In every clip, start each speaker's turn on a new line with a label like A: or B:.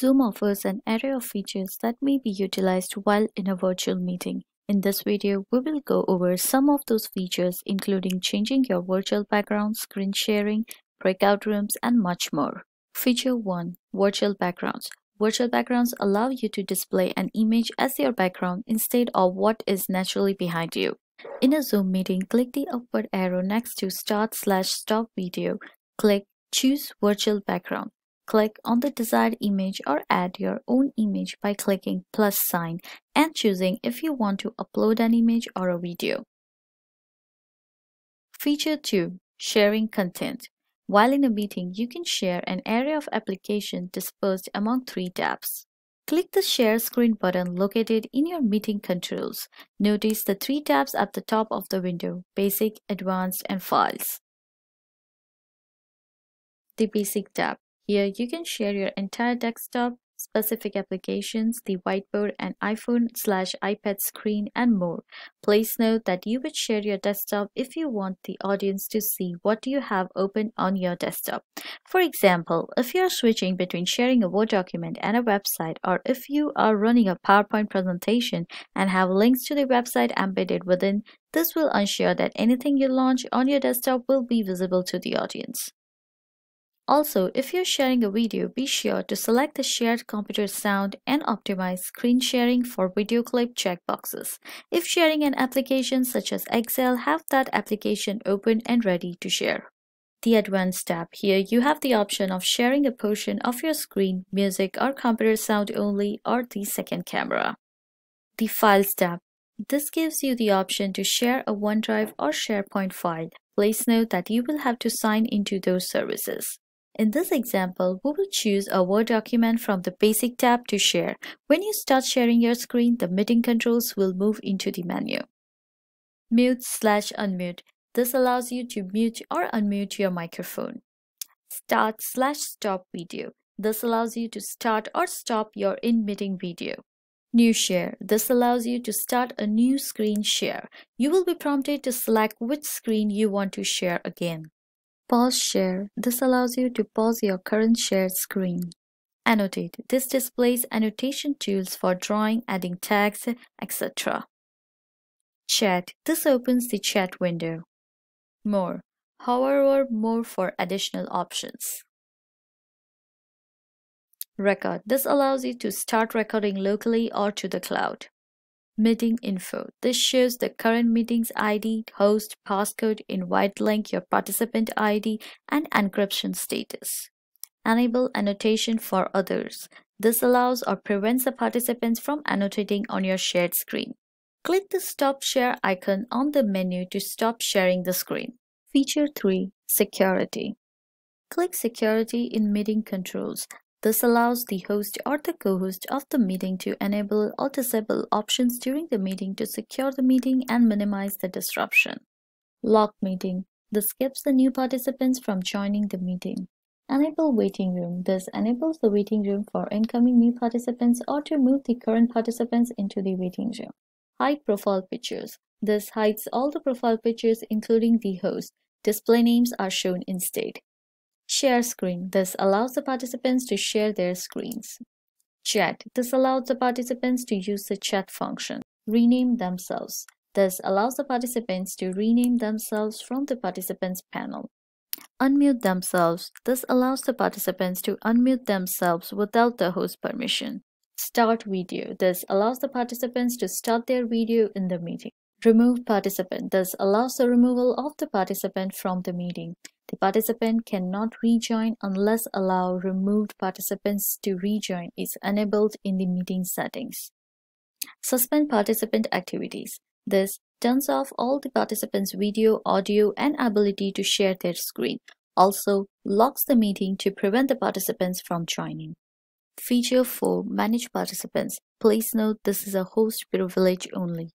A: Zoom offers an array of features that may be utilized while in a virtual meeting. In this video, we will go over some of those features including changing your virtual background, screen sharing, breakout rooms, and much more. Feature 1. Virtual backgrounds. Virtual backgrounds allow you to display an image as your background instead of what is naturally behind you. In a Zoom meeting, click the upward arrow next to Start slash Stop Video. Click Choose Virtual Background. Click on the desired image or add your own image by clicking plus sign and choosing if you want to upload an image or a video. Feature 2. Sharing content. While in a meeting, you can share an area of application dispersed among three tabs. Click the Share Screen button located in your meeting controls. Notice the three tabs at the top of the window, Basic, Advanced, and Files. The Basic tab. Here you can share your entire desktop, specific applications, the whiteboard and iPhone slash iPad screen and more. Please note that you would share your desktop if you want the audience to see what you have open on your desktop. For example, if you are switching between sharing a Word document and a website or if you are running a PowerPoint presentation and have links to the website embedded within, this will ensure that anything you launch on your desktop will be visible to the audience. Also, if you're sharing a video, be sure to select the shared computer sound and optimize screen sharing for video clip checkboxes. If sharing an application such as Excel, have that application open and ready to share. The Advanced tab. Here you have the option of sharing a portion of your screen, music or computer sound only or the second camera. The Files tab. This gives you the option to share a OneDrive or SharePoint file. Please note that you will have to sign into those services. In this example, we will choose a Word document from the Basic tab to share. When you start sharing your screen, the meeting controls will move into the menu. Mute slash unmute. This allows you to mute or unmute your microphone. Start slash stop video. This allows you to start or stop your in-meeting video. New share. This allows you to start a new screen share. You will be prompted to select which screen you want to share again. Pause share. This allows you to pause your current shared screen. Annotate. This displays annotation tools for drawing, adding tags, etc. Chat. This opens the chat window. More. Hover over more for additional options. Record. This allows you to start recording locally or to the cloud. Meeting info. This shows the current meeting's ID, host, passcode, invite link, your participant ID, and encryption status. Enable annotation for others. This allows or prevents the participants from annotating on your shared screen. Click the Stop Share icon on the menu to stop sharing the screen. Feature 3. Security. Click Security in Meeting Controls. This allows the host or the co-host of the meeting to enable or disable options during the meeting to secure the meeting and minimize the disruption. Lock meeting. This keeps the new participants from joining the meeting. Enable waiting room. This enables the waiting room for incoming new participants or to move the current participants into the waiting room. Hide profile pictures. This hides all the profile pictures including the host. Display names are shown instead. Share screen. This allows the participants to share their screens. Chat. This allows the participants to use the chat function. Rename themselves. This allows the participants to rename themselves from the participants panel. Unmute themselves. This allows the participants to unmute themselves without the host permission. Start video. This allows the participants to start their video in the meeting. Remove participant. This allows the removal of the participant from the meeting. The participant cannot rejoin unless allow removed participants to rejoin is enabled in the meeting settings. Suspend participant activities. This turns off all the participants' video, audio, and ability to share their screen. Also, locks the meeting to prevent the participants from joining. Feature 4. Manage participants. Please note this is a host privilege only.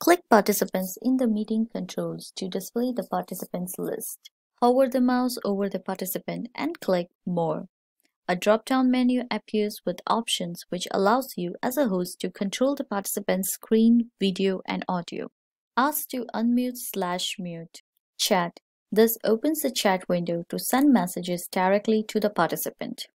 A: Click Participants in the meeting controls to display the participants list. Hover the mouse over the participant and click More. A drop-down menu appears with options which allows you as a host to control the participant's screen, video, and audio. Ask to unmute slash mute. Chat. This opens the chat window to send messages directly to the participant.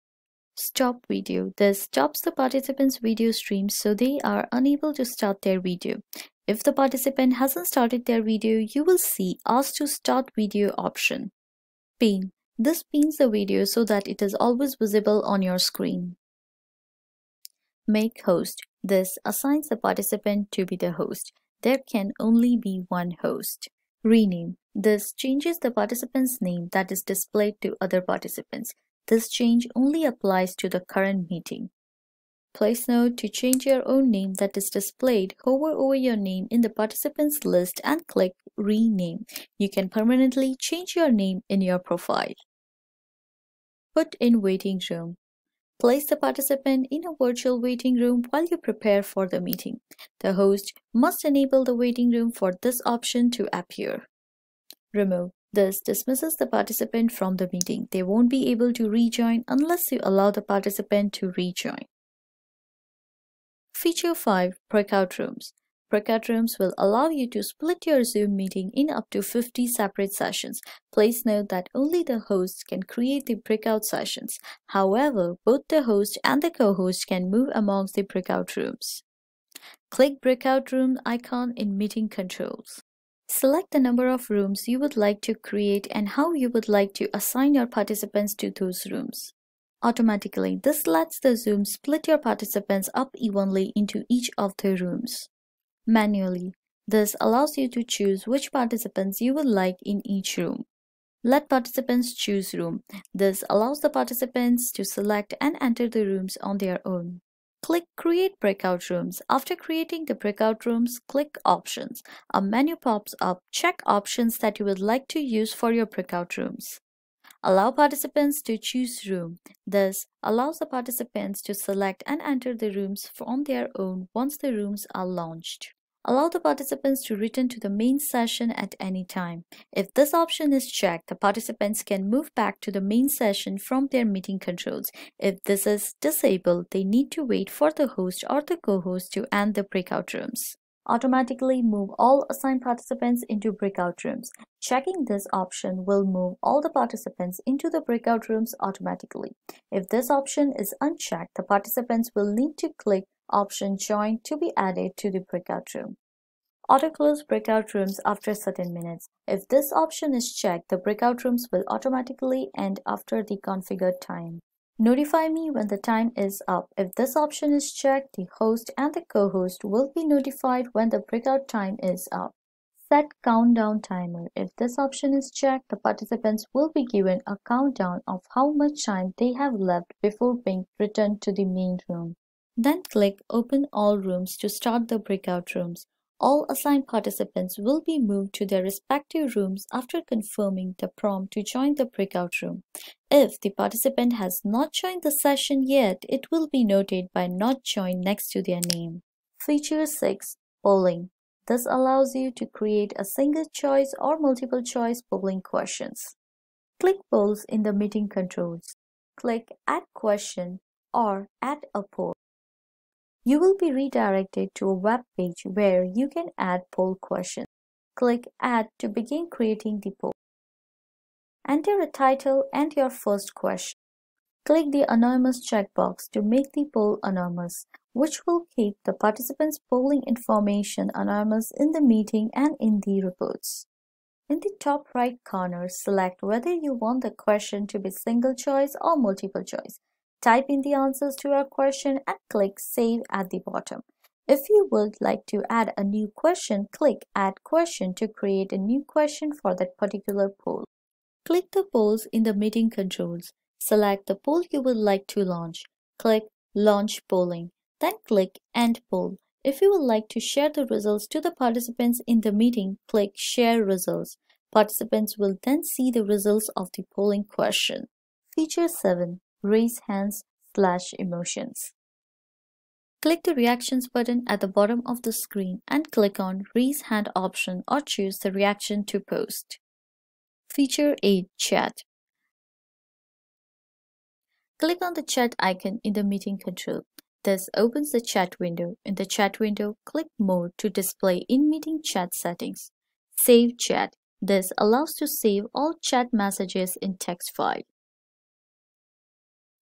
A: Stop video. This stops the participant's video stream so they are unable to start their video. If the participant hasn't started their video, you will see Ask to Start Video option. Pin. This pins the video so that it is always visible on your screen. Make host. This assigns the participant to be the host. There can only be one host. Rename. This changes the participant's name that is displayed to other participants. This change only applies to the current meeting. Place note to change your own name that is displayed, hover over your name in the participants list and click Rename. You can permanently change your name in your profile. Put in waiting room. Place the participant in a virtual waiting room while you prepare for the meeting. The host must enable the waiting room for this option to appear. Remove. This dismisses the participant from the meeting. They won't be able to rejoin unless you allow the participant to rejoin. Feature 5 Breakout Rooms Breakout rooms will allow you to split your Zoom meeting in up to 50 separate sessions. Please note that only the host can create the breakout sessions. However, both the host and the co-host can move amongst the breakout rooms. Click Breakout Room icon in Meeting Controls. Select the number of rooms you would like to create and how you would like to assign your participants to those rooms. Automatically, this lets the Zoom split your participants up evenly into each of the rooms. Manually, this allows you to choose which participants you would like in each room. Let participants choose room. This allows the participants to select and enter the rooms on their own. Click Create Breakout Rooms. After creating the breakout rooms, click Options. A menu pops up. Check options that you would like to use for your breakout rooms. Allow participants to choose room. This allows the participants to select and enter the rooms on their own once the rooms are launched. Allow the participants to return to the main session at any time. If this option is checked, the participants can move back to the main session from their meeting controls. If this is disabled, they need to wait for the host or the co-host to end the breakout rooms. Automatically move all assigned participants into breakout rooms. Checking this option will move all the participants into the breakout rooms automatically. If this option is unchecked, the participants will need to click option Join to be added to the breakout room. Auto-close breakout rooms after certain minutes. If this option is checked, the breakout rooms will automatically end after the configured time. Notify me when the time is up. If this option is checked, the host and the co-host will be notified when the breakout time is up. Set countdown timer. If this option is checked, the participants will be given a countdown of how much time they have left before being returned to the main room. Then click Open All Rooms to start the breakout rooms. All assigned participants will be moved to their respective rooms after confirming the prompt to join the breakout room. If the participant has not joined the session yet, it will be noted by not joined next to their name. Feature 6 Polling This allows you to create a single choice or multiple choice polling questions. Click Polls in the meeting controls. Click Add Question or Add a Poll. You will be redirected to a web page where you can add poll questions. Click Add to begin creating the poll. Enter a title and your first question. Click the Anonymous checkbox to make the poll anonymous, which will keep the participants' polling information anonymous in the meeting and in the reports. In the top right corner, select whether you want the question to be single choice or multiple choice. Type in the answers to your question and click Save at the bottom. If you would like to add a new question, click Add Question to create a new question for that particular poll. Click the polls in the meeting controls. Select the poll you would like to launch. Click Launch Polling. Then click End Poll. If you would like to share the results to the participants in the meeting, click Share Results. Participants will then see the results of the polling question. Feature 7 raise hands slash emotions. Click the reactions button at the bottom of the screen and click on raise hand option or choose the reaction to post. Feature 8 Chat Click on the chat icon in the meeting control. This opens the chat window. In the chat window, click More to display in-meeting chat settings. Save chat. This allows to save all chat messages in text file.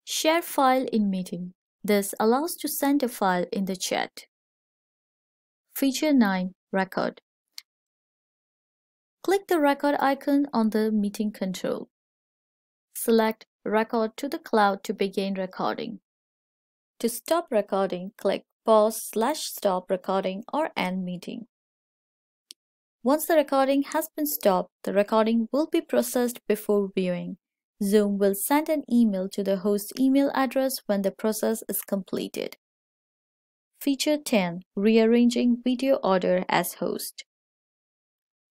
A: Share file in meeting. This allows to send a file in the chat. Feature 9 Record Click the record icon on the meeting control. Select Record to the cloud to begin recording. To stop recording, click Pause slash stop recording or end meeting. Once the recording has been stopped, the recording will be processed before viewing. Zoom will send an email to the host email address when the process is completed. Feature 10 Rearranging video order as host.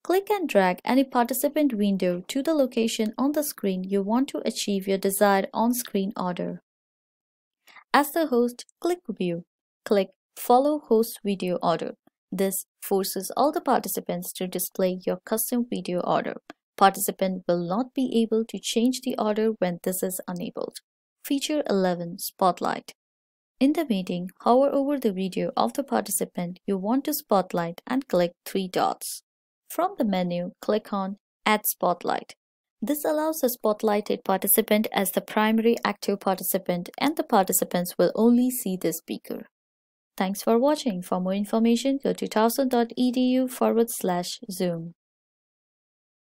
A: Click and drag any participant window to the location on the screen you want to achieve your desired on-screen order. As the host, click View. Click Follow Host Video Order. This forces all the participants to display your custom video order. Participant will not be able to change the order when this is enabled. Feature 11 Spotlight In the meeting, hover over the video of the participant you want to spotlight and click three dots. From the menu, click on Add Spotlight. This allows the spotlighted participant as the primary active participant and the participants will only see the speaker. Thanks for watching. For more information, go to towson.edu forward slash Zoom.